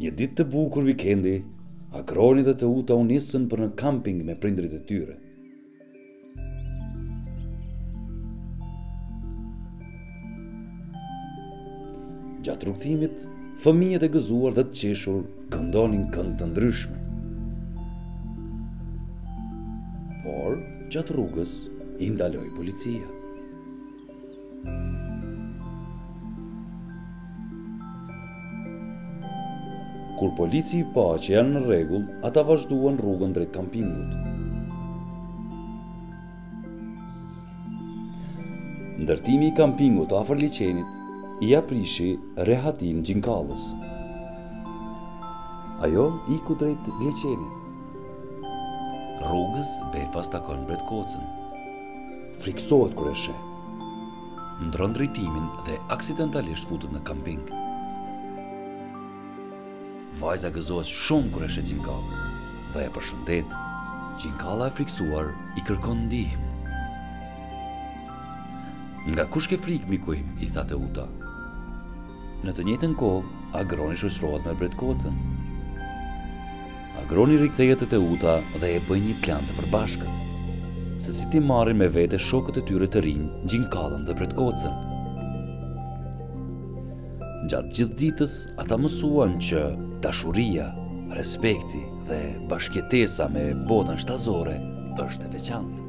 Një ditë të bukur vikendi, Agroni dhe Teuta u nisën për në kamping me prindërit e tyre. Gjatë rrugëtimit, fëmijët e gëzuar dhe të qeshur këndonin këngë të ndryshme. Por, gjatë rrugës, i ndaloi policia. Kur polici i pa që janë në rregull, ata vazhduan rrugën drejt kampingut. Ndërtimi i kampingut afër liqenit ia prishi rehatin gjinkallës. Ajo iku drejt liqenit. Rrugës befas takon bretkocën. Frikësohet kur e sheh. Ndrron drejtimin dhe aksidentalisht futet në kamping. Vajza gëzohet shumë kur e sheh gjinkallën dhe e përshëndet. Gjinkalla e frikësuar i kërkon ndihmë. Nga kush ke frikë, miku im, i tha Teuta. Në të njëjtën kohë, Agroni shoqërohet me bretkocën. Agroni rikthehet te Teuta dhe e bëjnë një plan të përbashkët se si t'i marrin me vete shokët e tyre të rinj, gjinkallën dhe bretkocën. Gjatë gjithë ditës, ata mësuan që dashuria, respekti dhe bashkjetesa me botën shtazore është e veçantë.